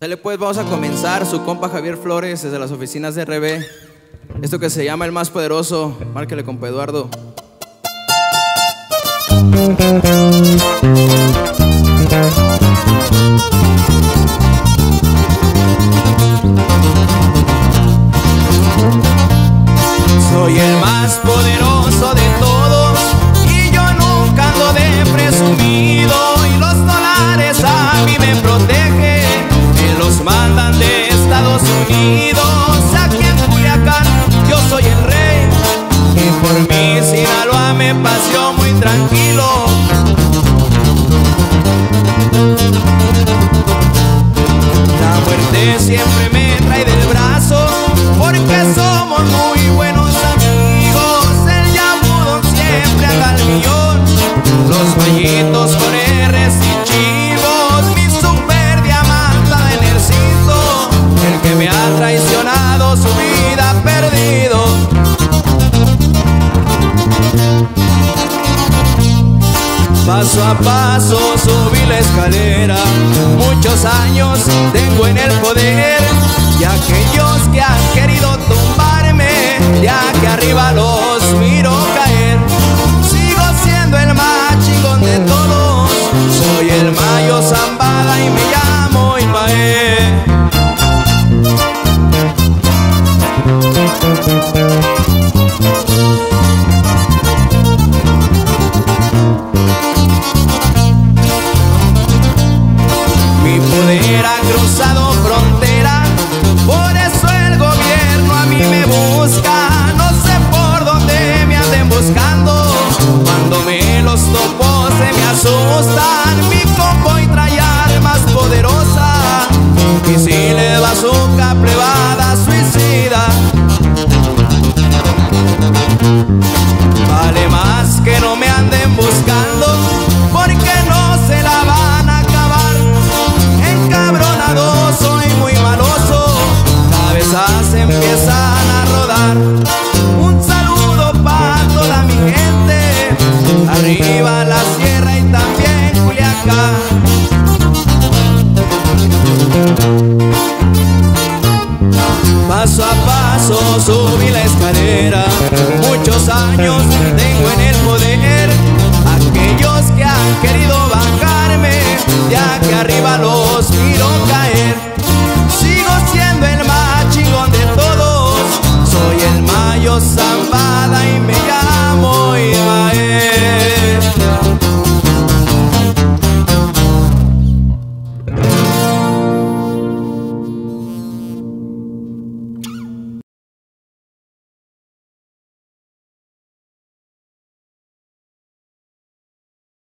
Dale pues, vamos a comenzar. Su compa Javier Flores desde las oficinas de RB. Esto que se llama El Más Poderoso. Márquele, compa Eduardo. Trae del brazo porque somos muy buenos amigos. El yabudón siempre anda al millón. Los vallitos con R's y chivos. Mi super diamante en el cinto. El que me ha traicionado su vida perdido. Paso a paso subí la escalera, muchos años tengo en el poder que arriba los Paso a paso subí la escalera, muchos años tengo en el poder. Aquellos que han querido bajarme, ya que arriba lo